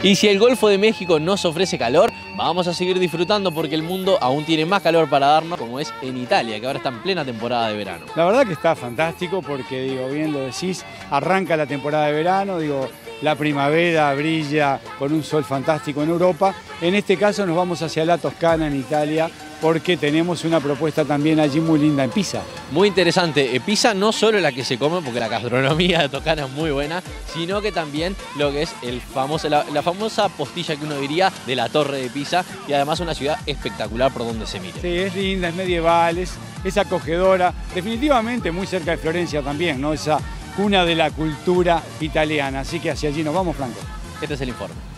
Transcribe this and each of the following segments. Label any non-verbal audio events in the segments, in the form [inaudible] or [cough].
Y si el Golfo de México nos ofrece calor, vamos a seguir disfrutando porque el mundo aún tiene más calor para darnos, como es en Italia, que ahora está en plena temporada de verano. La verdad que está fantástico porque, digo, bien lo decís, arranca la temporada de verano, digo, la primavera brilla con un sol fantástico en Europa. En este caso nos vamos hacia la Toscana, en Italia, porque tenemos una propuesta también allí muy linda en Pisa. Muy interesante. Eh, Pisa no solo la que se come, porque la gastronomía [laughs] de Toscana es muy buena, sino que también lo que es el famoso, la, famosa postilla que uno diría de la Torre de Pisa y además una ciudad espectacular por donde se mire. Sí, es linda, es medieval, es, acogedora, definitivamente muy cerca de Florencia también, ¿no? Esa cuna de la cultura italiana. Así que hacia allí nos vamos, Franco. Este es el informe.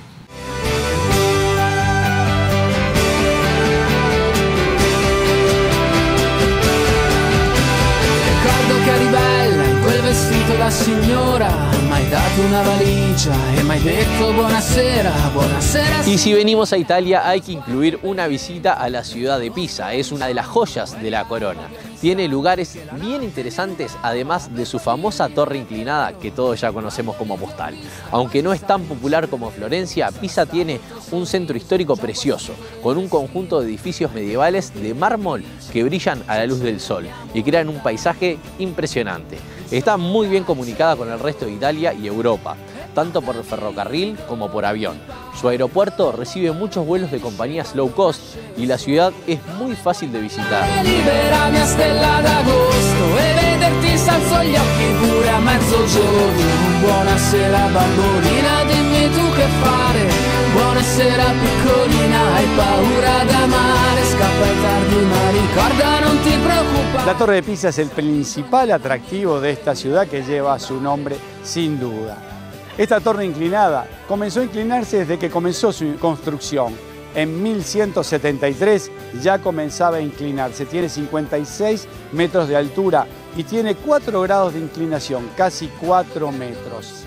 E. Y si venimos a Italia hay que incluir una visita a la ciudad de Pisa, es una de las joyas de la corona. Tiene lugares bien interesantes, además de su famosa torre inclinada que todos ya conocemos como postal. Aunque no es tan popular como Florencia, Pisa tiene un centro histórico precioso, con un conjunto de edificios medievales de mármol que brillan a la luz del sol y crean un paisaje impresionante. Está muy bien comunicada con el resto de Italia y Europa, tanto por ferrocarril como por avión. Su aeropuerto recibe muchos vuelos de compañías low cost y la ciudad es muy fácil de visitar. Buonasera paura La Torre de Pisa es el principal atractivo de esta ciudad que lleva su nombre sin duda. Esta torre inclinada comenzó a inclinarse desde que comenzó su construcción. En 1173 ya comenzaba a inclinarse, tiene 56 metros de altura y tiene 4 grados de inclinación, casi 4 metros.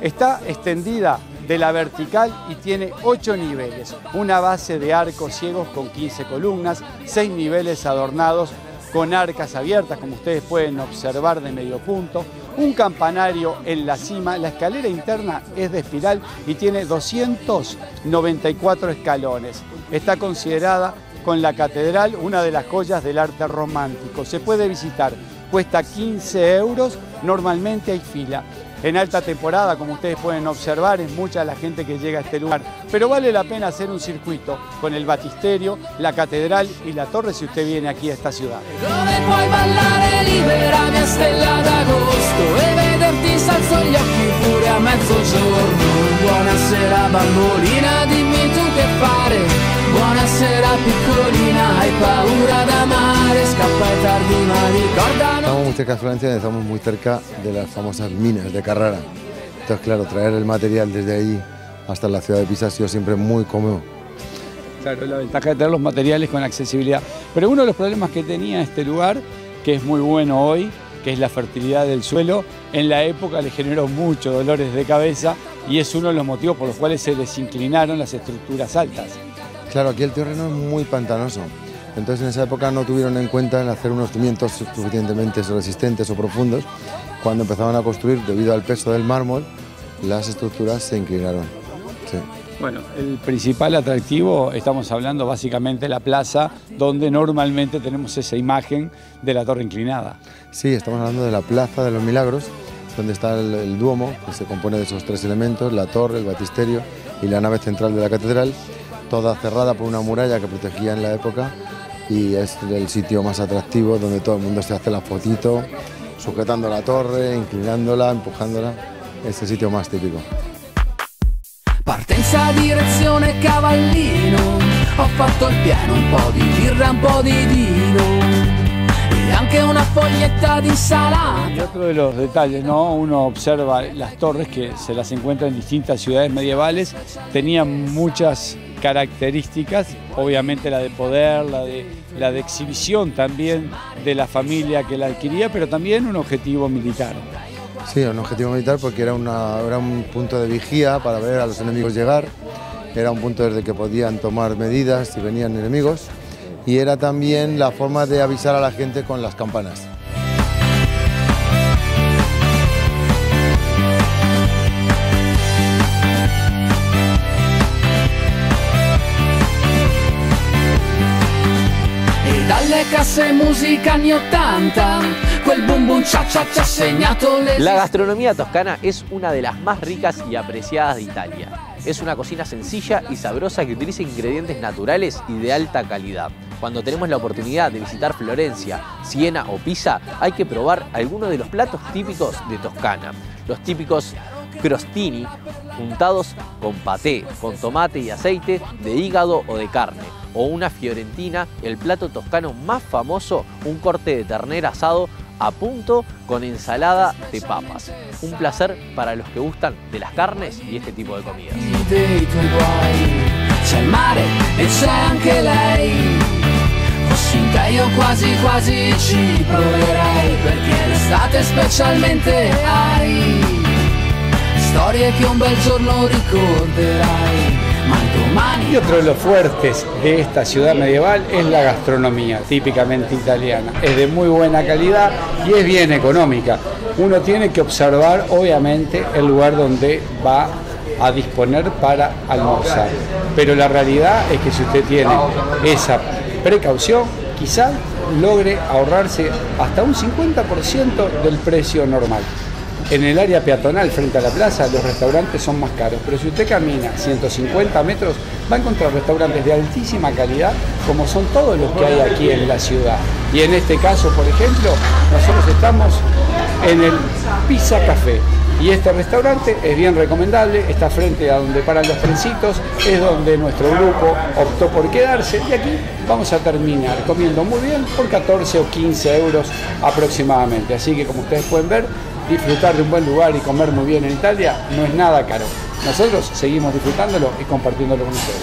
Está extendida de la vertical y tiene 8 niveles, una base de arcos ciegos con 15 columnas, 6 niveles adornados con arcas abiertas, como ustedes pueden observar de medio punto, un campanario en la cima, la escalera interna es de espiral y tiene 294 escalones. Está considerada con la catedral una de las joyas del arte romántico. Se puede visitar, cuesta 15 euros, normalmente hay fila. En alta temporada, como ustedes pueden observar, es mucha la gente que llega a este lugar. Pero vale la pena hacer un circuito con el batisterio, la catedral y la torre si usted viene aquí a esta ciudad. Muy cerca de Florencia, estamos muy cerca de las famosas minas de Carrara. Entonces, claro, traer el material desde ahí hasta la ciudad de Pisa ha sido siempre muy cómodo. Claro, la ventaja de tener los materiales con accesibilidad. Pero uno de los problemas que tenía este lugar, que es muy bueno hoy, que es la fertilidad del suelo, en la época le generó muchos dolores de cabeza y es uno de los motivos por los cuales se desinclinaron las estructuras altas. Claro, aquí el terreno es muy pantanoso. Entonces en esa época no tuvieron en cuenta en hacer unos cimientos suficientemente resistentes o profundos. Cuando empezaban a construir, debido al peso del mármol, las estructuras se inclinaron. Bueno, el principal atractivo, estamos hablando básicamente de la plaza, donde normalmente tenemos esa imagen de la torre inclinada. Sí, estamos hablando de la Plaza de los Milagros, donde está el Duomo, que se compone de esos tres elementos, la torre, el batisterio y la nave central de la catedral, toda cerrada por una muralla que protegía en la época y es el sitio más atractivo donde todo el mundo se hace la fotito, sujetando la torre, inclinándola, empujándola. Es el sitio más típico. Partenza, direzione, cavallino. Ho fatto il piano, un po' di birra, un po' di vino. Y anche una foglietta di salame. Y otro de los detalles, ¿no? Uno observa las torres que se las encuentra en distintas ciudades medievales, tenían muchas características, obviamente la de poder, la de, la de exhibición también de la familia que la adquiría, pero también un objetivo militar. Sí, un objetivo militar porque era, una, era un punto de vigía para ver a los enemigos llegar, era un punto desde que podían tomar medidas si venían enemigos y era también la forma de avisar a la gente con las campanas. Classe musica anni 80, quel boom boom cha cha cha segnato le... La gastronomía toscana es una de las más ricas y apreciadas de Italia. Es una cocina sencilla y sabrosa que utiliza ingredientes naturales y de alta calidad. Cuando tenemos la oportunidad de visitar Florencia, Siena o Pisa, hay que probar algunos de los platos típicos de Toscana. Los típicos crostini, untados con paté, con tomate y aceite, de hígado o de carne. O una fiorentina, el plato toscano más famoso, un corte de ternera asado a punto con ensalada de papas. Un placer para los que gustan de las carnes y este tipo de comidas. Y otro de los fuertes de esta ciudad medieval es la gastronomía, típicamente italiana. Es de muy buena calidad y es bien económica. Uno tiene que observar, obviamente, el lugar donde va a disponer para almorzar. Pero la realidad es que si usted tiene esa precaución, quizá logre ahorrarse hasta un 50% del precio normal. En el área peatonal frente a la plaza los restaurantes son más caros, pero si usted camina 150 metros va a encontrar restaurantes de altísima calidad como son todos los que hay aquí en la ciudad. Y en este caso, por ejemplo, nosotros estamos en el Pizza Café. Y este restaurante es bien recomendable, está frente a donde paran los trencitos, es donde nuestro grupo optó por quedarse y aquí vamos a terminar comiendo muy bien por 14 o 15 euros aproximadamente. Así que como ustedes pueden ver, disfrutar de un buen lugar y comer muy bien en Italia no es nada caro. Nosotros seguimos disfrutándolo y compartiéndolo con ustedes.